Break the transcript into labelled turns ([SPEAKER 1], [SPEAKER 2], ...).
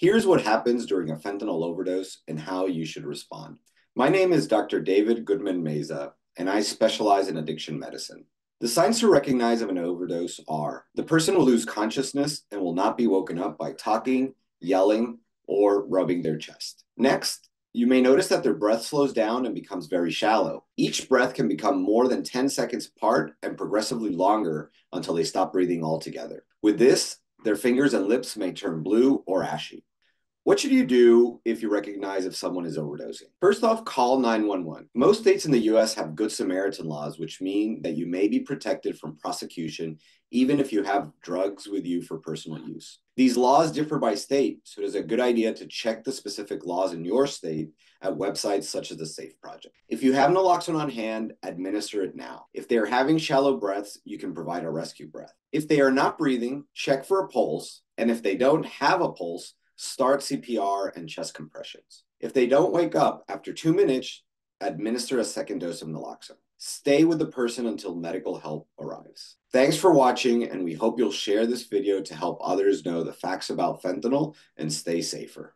[SPEAKER 1] Here's what happens during a fentanyl overdose and how you should respond. My name is Dr. David Goodman Meza, and I specialize in addiction medicine. The signs to recognize of an overdose are the person will lose consciousness and will not be woken up by talking, yelling, or rubbing their chest. Next, you may notice that their breath slows down and becomes very shallow. Each breath can become more than 10 seconds apart and progressively longer until they stop breathing altogether. With this, their fingers and lips may turn blue or ashy. What should you do if you recognize if someone is overdosing? First off, call 911. Most states in the US have Good Samaritan laws, which mean that you may be protected from prosecution even if you have drugs with you for personal use. These laws differ by state, so it is a good idea to check the specific laws in your state at websites such as the SAFE Project. If you have naloxone on hand, administer it now. If they are having shallow breaths, you can provide a rescue breath. If they are not breathing, check for a pulse, and if they don't have a pulse, start CPR and chest compressions. If they don't wake up after two minutes, administer a second dose of naloxone. Stay with the person until medical help arrives. Thanks for watching, and we hope you'll share this video to help others know the facts about fentanyl and stay safer.